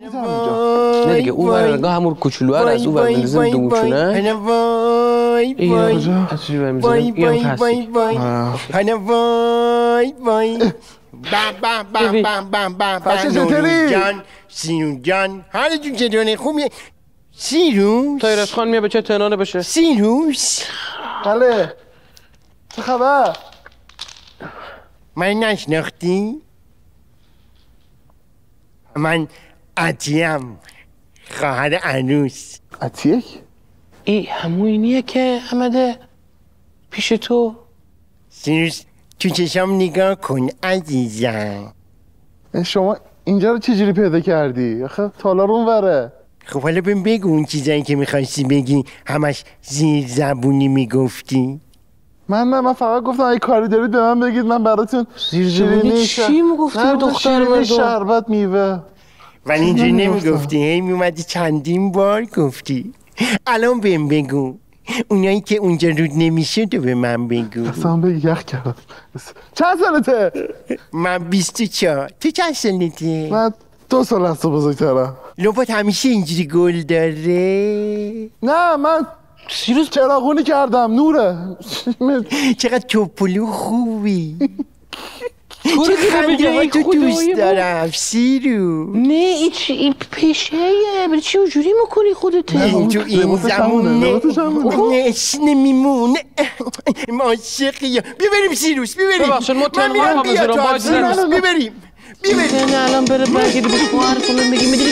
نه دیگه اون ور نگاه همون کوچولو هر از اون ور بندازیم دو موچونه بچه بم چطوری؟ نونو جان حالا جون چطوره خوبیه سیروس تایرس خان میاد به چه تنانه بشه سیروس بله چه خبر من نشناختی من عطیم خواهر عروس عتیک این همونیه که آمده پیش تو. سیروس تو چشام نگاه کن عزیزم. شما اینجا رو چجوری پیدا کردی؟ آخه تالار اون وره خب حالا بهم بگو اون چیزایی که می‌خواستی بگی همش زیر زبونی می‌گفتی. من نه من فقط گفتم اگه کاری دارید به من بگید من براتون زیر زبونی چی می‌گفتی به دختر مردم؟ شربت میوه. ولی اینجوری. نمی‌گفتی؟ هی میومدی چندین بار گفتی. الان بهم بگو. اونایی که اونجا رود نمیشه تو به من بگو. اصلا به یخ کردم. چند سالته؟ من بیست و چهار. تو چند سالته؟ من دو سال از تو بزرگترم. لبات همیشه اینجوری گل داره. نه من سیروس چراغونی کردم نوره. چقدر توپلو خوبی. تو چه رو دیگه خنده تو دوست. دارم سیرو. نه این چی؟ این پیشه برای چی اونجوری می‌کنی خودت؟ نه، تو این زمونه. نش نمیمونه عاشقی بیا بریم سیروس بیا بریم ببخشید، ما من تنها بیا تو باید سیروس برم. بیا بریم بیا بریم نه الان بره به خواهر کنه میگی میدی